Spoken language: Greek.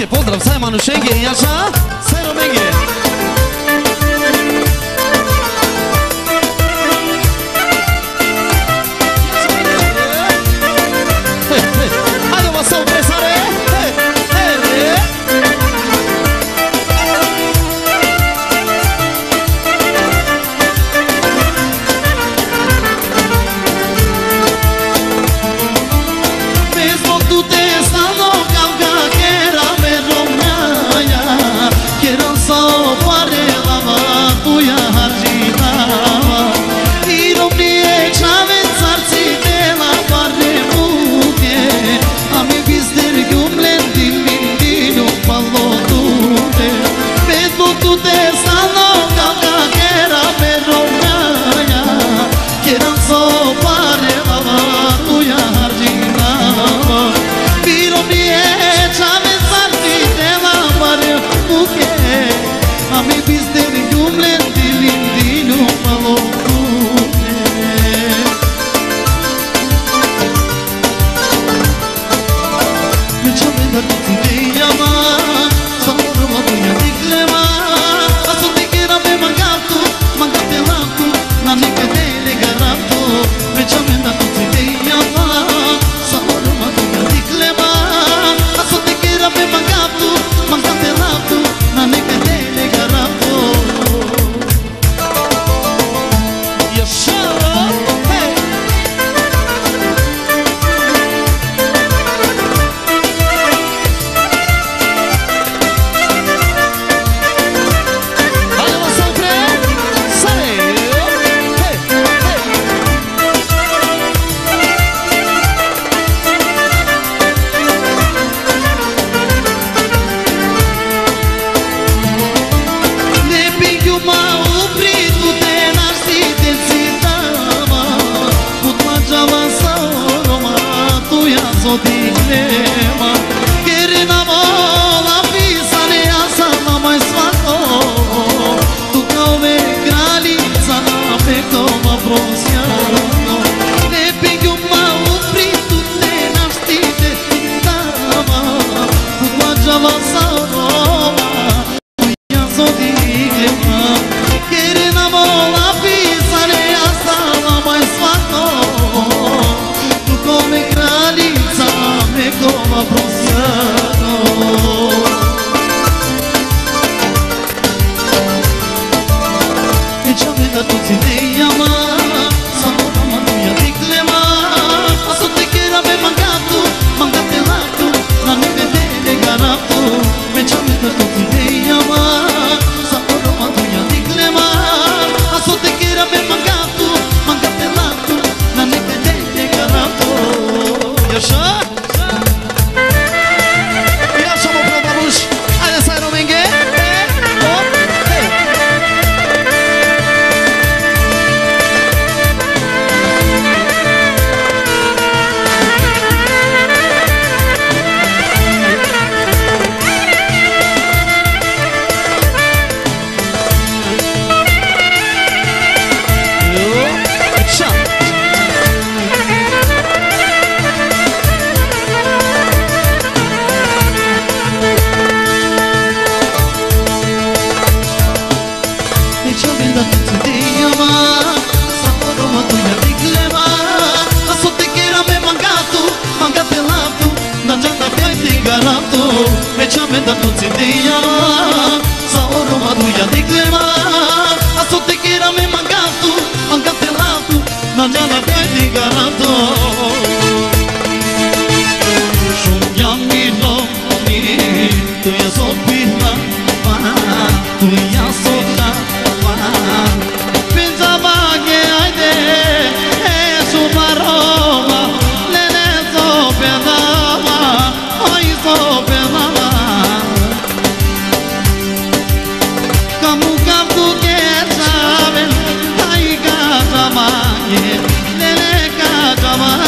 και πόντραψα, Εμμανουσέγγε, Ιασά, Σέρο dessa María, Saoro Maruya de Clema, Azote que era me mangato, mangate rato, mañana te llegará todo. Kamu kaptu kezaben Ay kazaman Lele kazaman